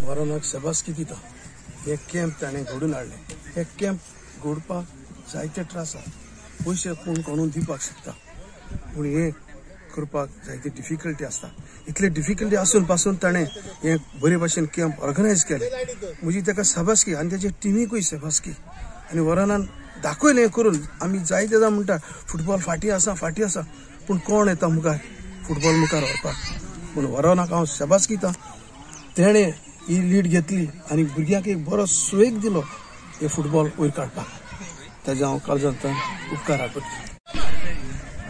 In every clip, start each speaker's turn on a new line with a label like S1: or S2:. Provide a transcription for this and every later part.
S1: भुरग्यांक शबासकी दिता हे कॅम्प ताणें घडून हाडले हे कॅम्प घडपाक जायते त्रास आसा पयशे कोण कोणून दिवपाक शकता पूण हे करपाक जायती डिफिकल्टी आसता। इतले डिफिकल्टी आसून पासून ताणें हे बरे भाशेन कॅम्प ऑर्गनायज केले म्हजी ताका सभासकी आनी ताच्या टिमीकूय शबासकी आनी वरानान दाखयलें हें करून आमी जायते जाण म्हणटा फुटबॉल फाटी आसा फाटी आसा। पूण कोण येता मुखार फुटबॉल मुखार व्हरपाक पूण वरानाक हांव शबासकी तेणें ही लीड घेतली आनी भुरग्यांक एक बरो सुवेग दिलो हे फुटबॉल वयर काडपाक ताजे हांव काळजांतल्यान उपकार करता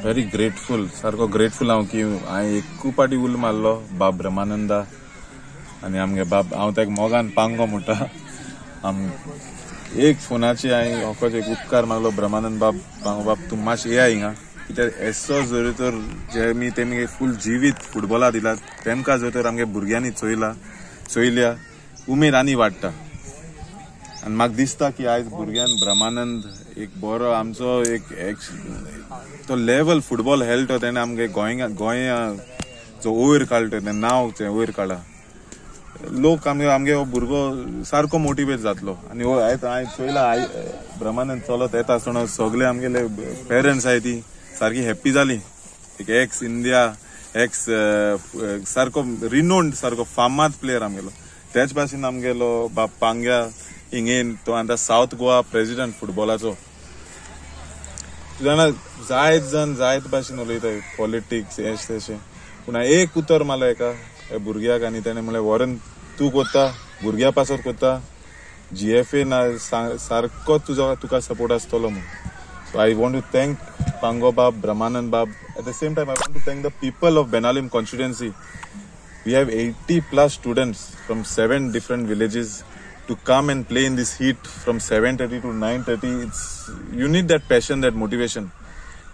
S2: व्हेरी ग्रेटफूल सारको ग्रेटफूल हांव की हांवें एकू पाटी उल मारलो बाब ब्रह्मानंदा. आनी आमगे बाब हांव ताका मोगान पांगो म्हणटा आम एक फोनाची हांवें होकोच एक उपकार मारलो ब्रह्मानंद बाब पांगो बाब तूं मातशें येया हिंगा. कित्याक एसो जर तर जे मी तेमी फूल जिवीत फुटबॉला दिला तेमकां जर तर आमगे भुरग्यांनी चोयला. चोयल्या उमेद आनी वाडटा आनी म्हाका दिसता की आयज भुरग्यान ब्रह्मानंद एक बरो आमचो एक एक तो लेवल फुटबॉल खेळटा तेणे आमगे गोंय गोंय जो वयर काडटा तें नांव तें वयर काडा लोक आमगे आमगे हो भुरगो सारको मोटिवेट जातलो. आनी हो आयज हांवें चोयला आय ब्रह्मानंद चलत येता आसतना सगळे आमगेले पेरंट्स आहाय ती सारकी हॅप्पी जाली एक एक्स इंडिया एक्स सारको रिनोंड सारको फामाद प्लेयर आमगेलो तेच भाशेन आमगेलो बाप पांग्या हिंगेन तो आतां सावथ गोवा प्रेसिडेंट फुटबॉलाचो जाणा जायत जण जायत भाशेन उलयताय पॉलिटिक्स हेच तशें पूण हांवें एक उतर मारलो एका भुरग्याक आनी तेणें म्हणल्यार वॉरन तूं कोत्ता भुरग्या पासत कोत्ता जी एफ ए ना सारको तुजो तुका सपोर्ट आसतलो म्हणून I want to thank Pangobab, Brahmanan Bab. At the same time, I want to thank the people of Benaulim constituency. We have 80 plus students from seven different villages to come and play in this heat from 7:30 to 9:30. It's you need that passion, that motivation.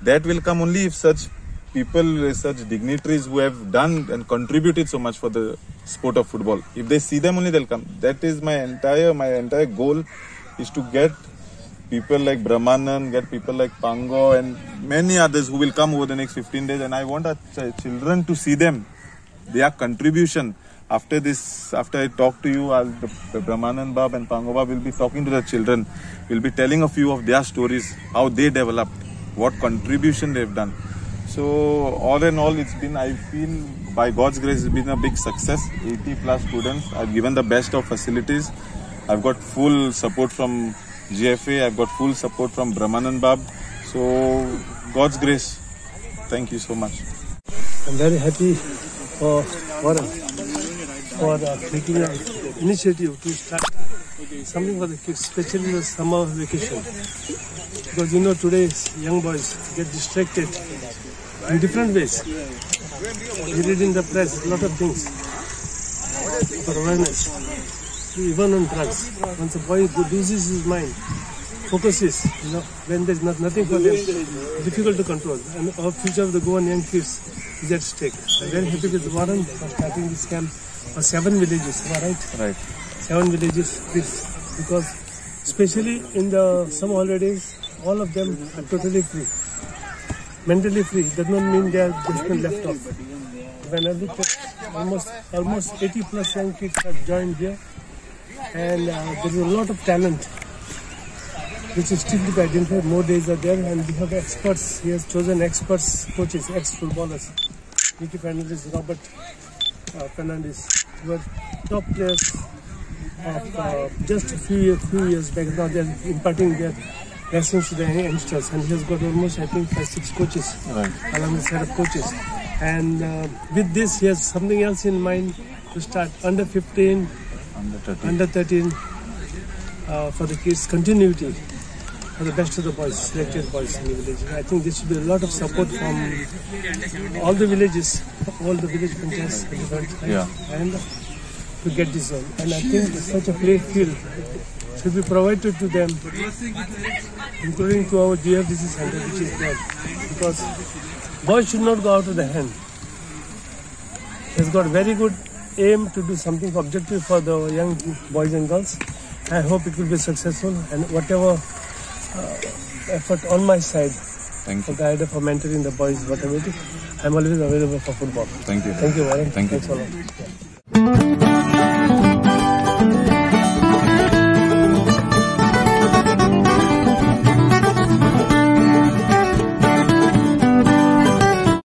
S2: That will come only if such people, such dignitaries who have done and contributed so much for the sport of football. If they see them only, they'll come. That is my entire my entire goal is to get people like brahmanan get people like pango and many others who will come over the next 15 days. And i want our ch- children to see them their contribution. After this after i talk to you I'll, the, the brahmanan bab and pangobab will be talking to the children will be telling a few of their stories how they developed what contribution they've done. So all in all it's been i feel by god's grace it's been a big success. 80 plus students i've given the best of facilities. I've got full support from gfa i've got full support from brahmanan bab so god's grace thank you so much
S3: I'm very happy for Warren for uh, taking an initiative to start something for the kids, especially the summer vacation. Because you know today's young boys get distracted in different ways. Read in the press a lot of things for awareness, even on drugs. Once a boy loses his mind, focuses, you know, when there's not, nothing for them, difficult to control. And our future of the Goan young kids is at stake. I'm very happy with Warren for starting this camp for seven villages, am I right?
S2: right
S3: Seven villages, kids. Because especially in the summer holidays, all of them are totally free. Mentally free does not mean they are just been left off. When I look at almost almost 80 plus young kids have joined here, and uh, there is a lot of talent which is still to be identified. More days are there, and we have experts. He has chosen experts, coaches, ex-footballers. Nicky Fernandez, Robert uh, Fernandez, who are top players of uh, just a few years, few years back. Now they're imparting their lessons to the youngsters, and he has got almost, I think, five, six coaches
S2: right
S3: along the set of coaches. And uh, with this, he has something else in mind to start under 15,
S2: under 30
S3: under 13 uh, for the kids continuity. For the best of the boys selected boys in the village. I think there should be a lot of support from all the villages all the village panchayats?
S2: Yeah.
S3: and to get this on and i think such a play field should be provided to them including to our GFDC center which is there. Because boys should not go out of the hand He's got very good aim to do something objective for the young boys and girls. I hope it will be successful and whatever uh, effort on my side
S2: thank
S3: for
S2: you
S3: guide for mentoring the boys, whatever it is, I'm always available for football.
S2: thank you
S3: Thank you, Warren.
S2: Thank you.
S3: Thanks a lot.